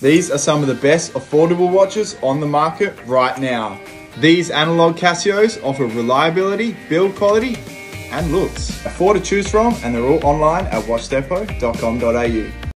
These are some of the best affordable watches on the market right now. These analog Casios offer reliability, build quality, and looks. Four to choose from, and they're all online at watchdepot.com.au.